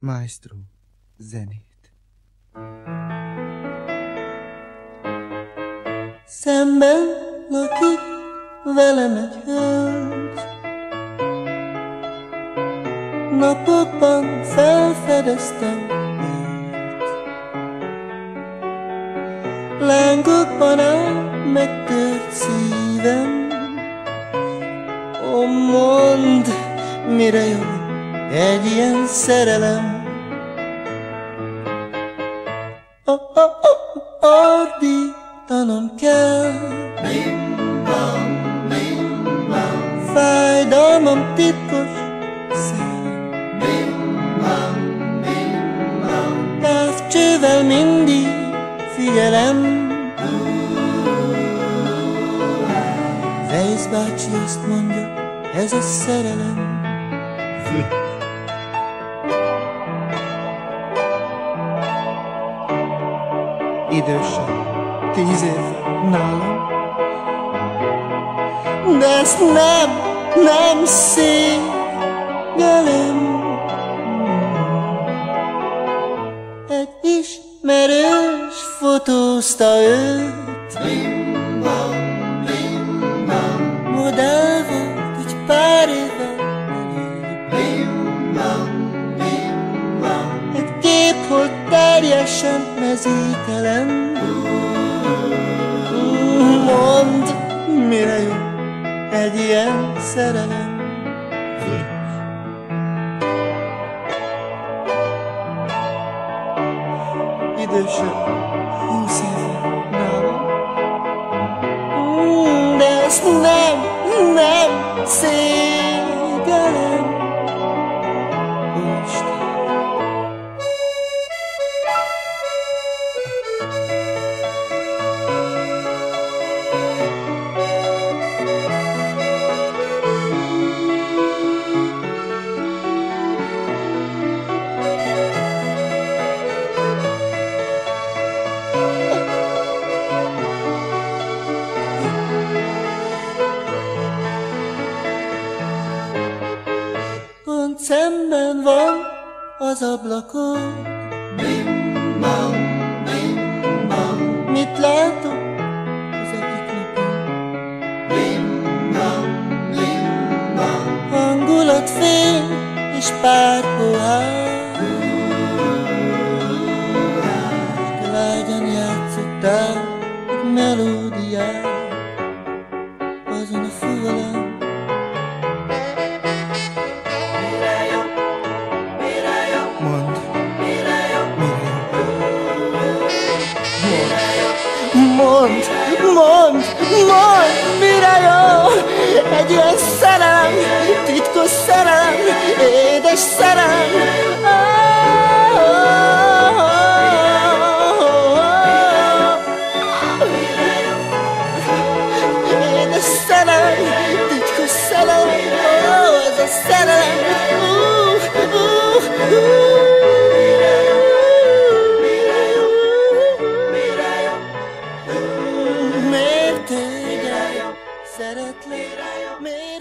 Maestro zenét. Szemben lakik velem egy hölgy, Napokban felfedeztem őt. Lángokban áll megtört szívem, Ó, mondd, mire jó egy ilyen szerelem. Oh, oh, kell. Bim, bam, bim, bam. Fájdalmam titkos szám. Bim, bam, bim, bam. Távcsővel mindig figyelem. Weiss bácsi azt mondja, ez a szerelem. Idősebb, tíz év nálam. De ezt nem, nem szégyellem. Egy ismerős fotózta őt. Bim, bam, bim, bam. Modell volt egy pár éve Bim, bam, bim, bam. Egy kép, hogy teljesen mezítelen. Mondd, mire jó egy ilyen szerelem? Idősebb, húsz éve De ezt nem, nem szégyellem. Szemben van az ablakon. Bim, bam, bim, bam. Mit látok az egyik napon? Bim, bam, bim, bam. Hangulatfény és pár pohár. Lágyan játszottál egy melódiát azon a fuvalán. Mondd, mondd, mire jó. Egy ilyen szerelem, titkos szerelem, édes szerelem Let Me